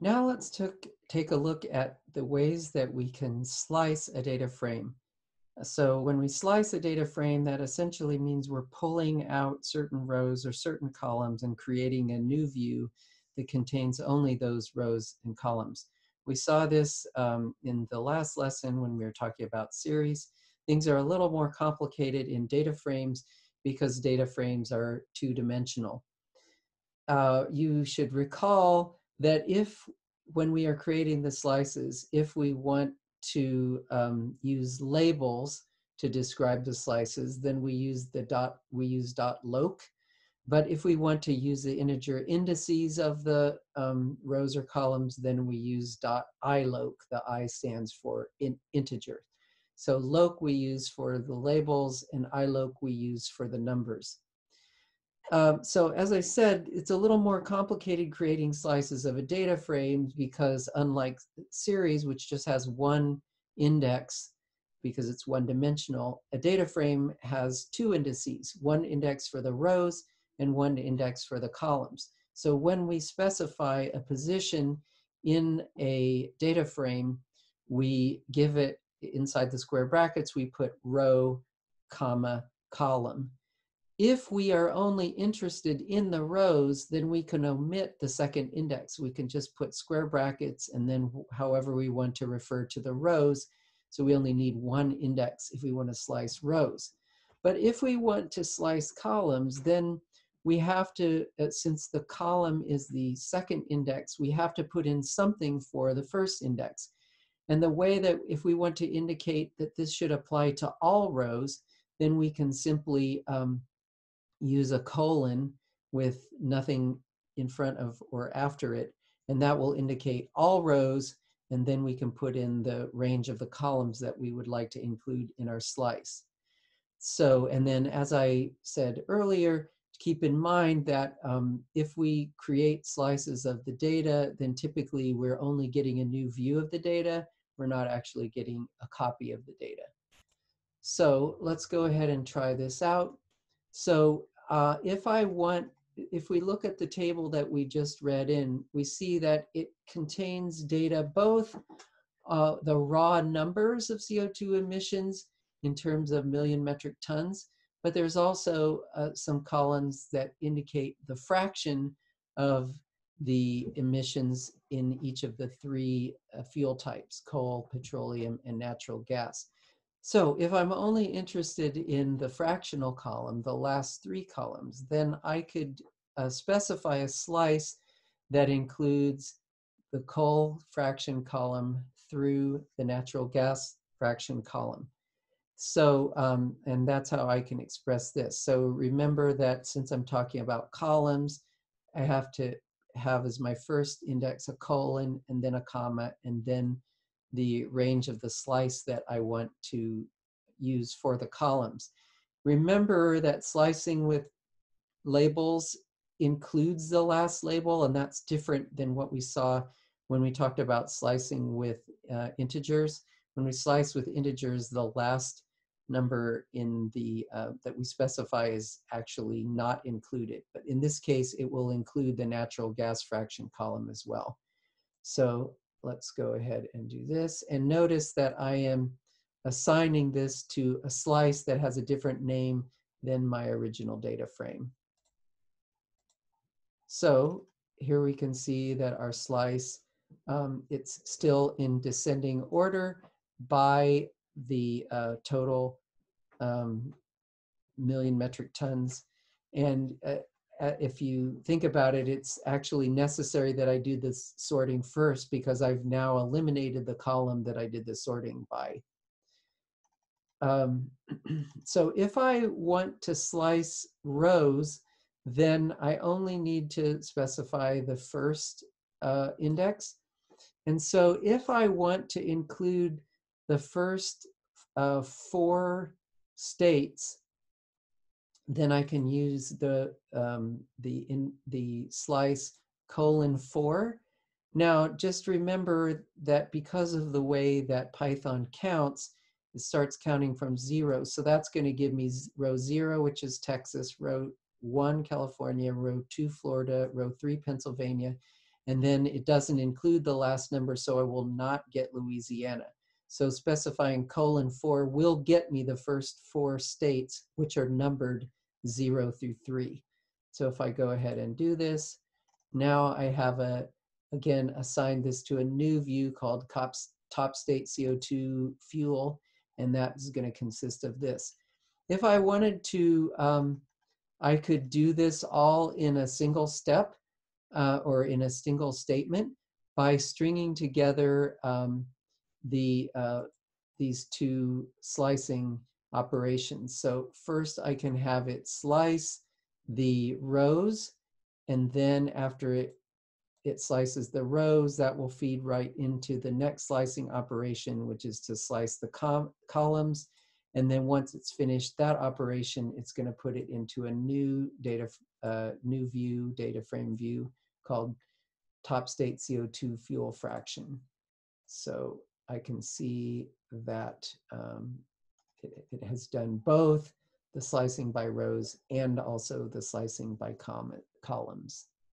Now let's took, take a look at the ways that we can slice a data frame. So when we slice a data frame, that essentially means we're pulling out certain rows or certain columns and creating a new view that contains only those rows and columns. We saw this um, in the last lesson when we were talking about series. Things are a little more complicated in data frames because data frames are two-dimensional. Uh, you should recall that if, when we are creating the slices, if we want to um, use labels to describe the slices, then we use the dot, we use dot loc. But if we want to use the integer indices of the um, rows or columns, then we use dot iloc. The i stands for in integer. So loc we use for the labels and iloc we use for the numbers. Um, so as I said, it's a little more complicated creating slices of a data frame because unlike series, which just has one index because it's one dimensional, a data frame has two indices, one index for the rows and one index for the columns. So when we specify a position in a data frame, we give it inside the square brackets, we put row, comma, column. If we are only interested in the rows, then we can omit the second index. We can just put square brackets and then however we want to refer to the rows. So we only need one index if we want to slice rows. But if we want to slice columns, then we have to, uh, since the column is the second index, we have to put in something for the first index. And the way that if we want to indicate that this should apply to all rows, then we can simply um, use a colon with nothing in front of or after it, and that will indicate all rows, and then we can put in the range of the columns that we would like to include in our slice. So, and then as I said earlier, keep in mind that um, if we create slices of the data, then typically we're only getting a new view of the data. We're not actually getting a copy of the data. So let's go ahead and try this out. So uh, if I want, if we look at the table that we just read in, we see that it contains data both uh, the raw numbers of CO2 emissions in terms of million metric tons, but there's also uh, some columns that indicate the fraction of the emissions in each of the three uh, fuel types, coal, petroleum, and natural gas. So if I'm only interested in the fractional column, the last three columns, then I could uh, specify a slice that includes the coal fraction column through the natural gas fraction column. So, um, and that's how I can express this. So remember that since I'm talking about columns, I have to have as my first index a colon and then a comma and then the range of the slice that I want to use for the columns. Remember that slicing with labels includes the last label, and that's different than what we saw when we talked about slicing with uh, integers. When we slice with integers, the last number in the uh, that we specify is actually not included. But in this case, it will include the natural gas fraction column as well. So let's go ahead and do this. And notice that I am assigning this to a slice that has a different name than my original data frame. So here we can see that our slice, um, it's still in descending order by the uh, total um, million metric tons. And uh, if you think about it, it's actually necessary that I do this sorting first because I've now eliminated the column that I did the sorting by. Um, so if I want to slice rows, then I only need to specify the first uh, index. And so if I want to include the first uh, four states, then I can use the um, the in the slice colon four. Now, just remember that because of the way that Python counts, it starts counting from zero. So that's going to give me row zero, which is Texas, row one, California, row two, Florida, row three, Pennsylvania. and then it doesn't include the last number, so I will not get Louisiana. So specifying colon four will get me the first four states, which are numbered zero through three. So if I go ahead and do this, now I have a, again, assigned this to a new view called COPS, top state CO2 fuel, and that is gonna consist of this. If I wanted to, um, I could do this all in a single step uh, or in a single statement by stringing together um, the uh, these two slicing operations. So first I can have it slice the rows and then after it it slices the rows that will feed right into the next slicing operation which is to slice the columns and then once it's finished that operation, it's going to put it into a new data, uh, new view, data frame view called top state CO2 fuel fraction. So I can see that um, it, it, has done both the slicing by rows and also the slicing by columns.